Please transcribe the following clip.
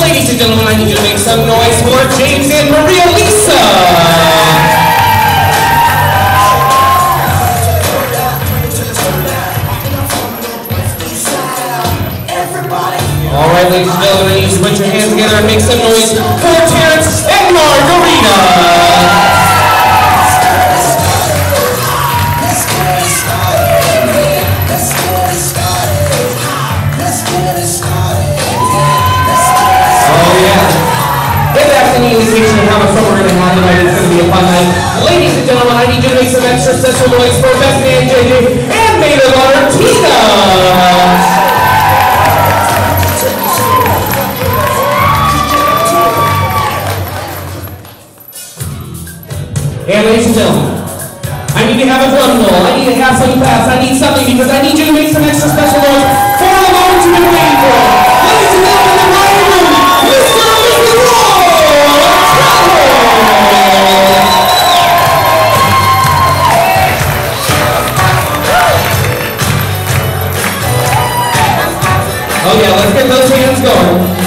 Ladies and gentlemen, I need you to make some noise for James and Maria Lisa. All right, ladies and gentlemen, I need you to put your hands together and make some noise for Terrence and Margarita. Oh Ladies and gentlemen, I need you to make some extra special noise for Best Man JJ and Maid of Honor Tina. And ladies and gentlemen, I need to have a drum roll. I need to have some claps. I need something because I Oh yeah, let's get those hands going.